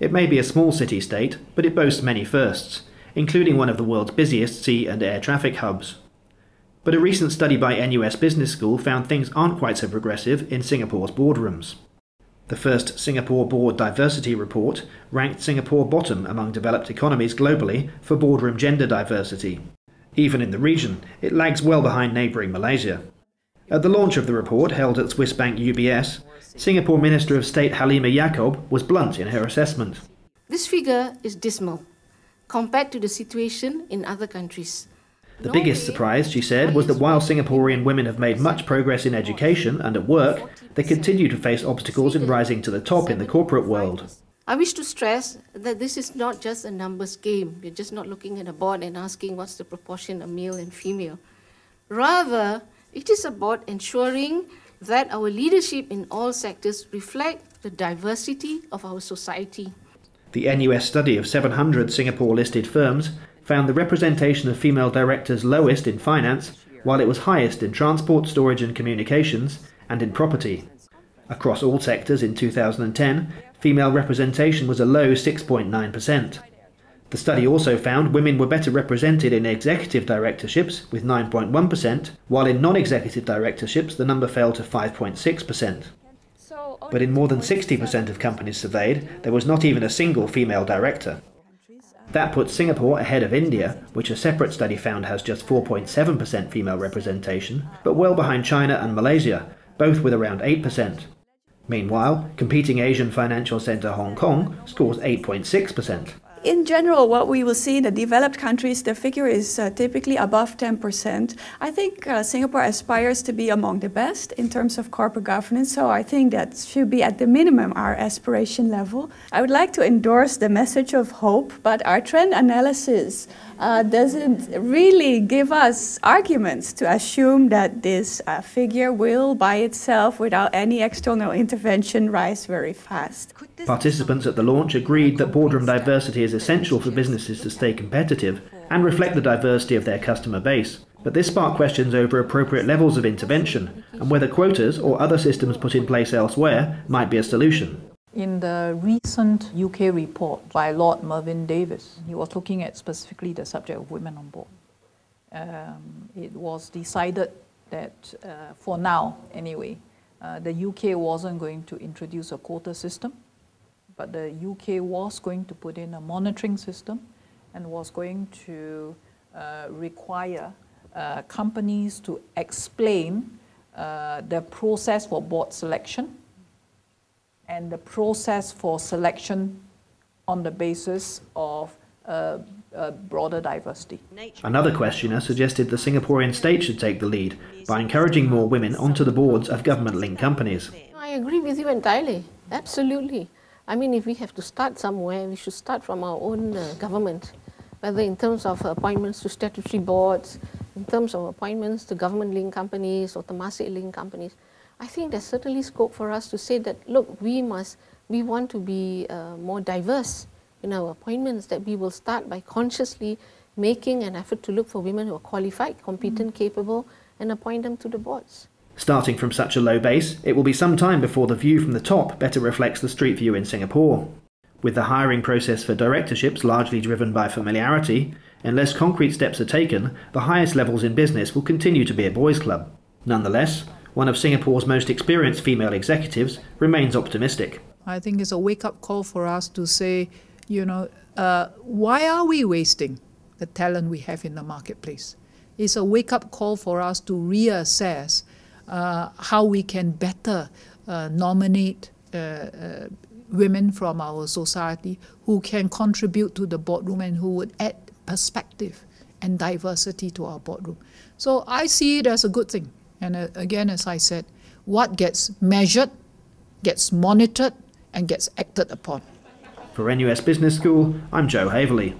It may be a small city state, but it boasts many firsts, including one of the world's busiest sea and air traffic hubs. But a recent study by NUS Business School found things aren't quite so progressive in Singapore's boardrooms. The first Singapore Board Diversity Report ranked Singapore bottom among developed economies globally for boardroom gender diversity. Even in the region, it lags well behind neighbouring Malaysia. At the launch of the report, held at Swiss bank UBS, Singapore Minister of State Halimah Yacob was blunt in her assessment. This figure is dismal compared to the situation in other countries. The biggest surprise, she said, was that while Singaporean women have made much progress in education and at work, they continue to face obstacles in rising to the top in the corporate world. I wish to stress that this is not just a numbers game. You're just not looking at a board and asking what's the proportion of male and female. Rather, it is about ensuring that our leadership in all sectors reflect the diversity of our society. The NUS study of 700 Singapore listed firms found the representation of female directors lowest in finance, while it was highest in transport, storage and communications, and in property. Across all sectors in 2010, female representation was a low 6.9%. The study also found women were better represented in executive directorships with 9.1%, while in non executive directorships the number fell to 5.6%. But in more than 60% of companies surveyed, there was not even a single female director. That puts Singapore ahead of India, which a separate study found has just 4.7% female representation, but well behind China and Malaysia, both with around 8%. Meanwhile, competing Asian financial centre Hong Kong scores 8.6%. In general, what we will see in the developed countries, the figure is uh, typically above 10%. I think uh, Singapore aspires to be among the best in terms of corporate governance, so I think that should be at the minimum our aspiration level. I would like to endorse the message of hope, but our trend analysis uh, doesn't really give us arguments to assume that this uh, figure will by itself, without any external intervention, rise very fast. Participants at the launch agreed that boardroom diversity is essential for businesses to stay competitive and reflect the diversity of their customer base. But this sparked questions over appropriate levels of intervention and whether quotas or other systems put in place elsewhere might be a solution. In the recent UK report by Lord Mervyn Davies, he was looking at specifically the subject of women on board. Um, it was decided that uh, for now, anyway, uh, the UK wasn't going to introduce a quota system, but the UK was going to put in a monitoring system and was going to uh, require uh, companies to explain uh, the process for board selection and the process for selection on the basis of uh, uh, broader diversity. Another questioner suggested the Singaporean state should take the lead by encouraging more women onto the boards of government-linked companies. I agree with you entirely. Absolutely. I mean, if we have to start somewhere, we should start from our own uh, government, whether in terms of appointments to statutory boards, in terms of appointments to government-linked companies or Temasek-linked companies. I think there's certainly scope for us to say that, look, we must, we want to be uh, more diverse in our appointments, that we will start by consciously making an effort to look for women who are qualified, competent, mm. capable, and appoint them to the boards. Starting from such a low base, it will be some time before the view from the top better reflects the street view in Singapore. With the hiring process for directorships largely driven by familiarity, unless concrete steps are taken, the highest levels in business will continue to be a boys' club. Nonetheless, one of Singapore's most experienced female executives, remains optimistic. I think it's a wake up call for us to say, you know, uh, why are we wasting the talent we have in the marketplace? It's a wake up call for us to reassess how we can better uh, nominate uh, uh, women from our society who can contribute to the boardroom and who would add perspective and diversity to our boardroom. So I see it as a good thing. And uh, again, as I said, what gets measured, gets monitored, and gets acted upon. For NUS Business School, I'm Joe Haverley.